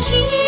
keep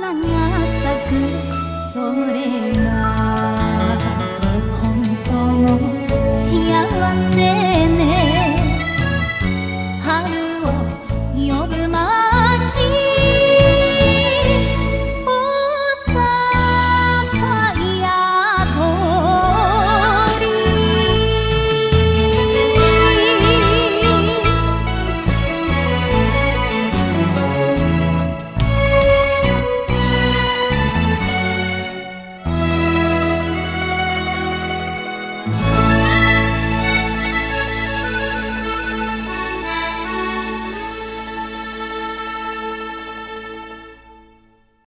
花が咲くそれが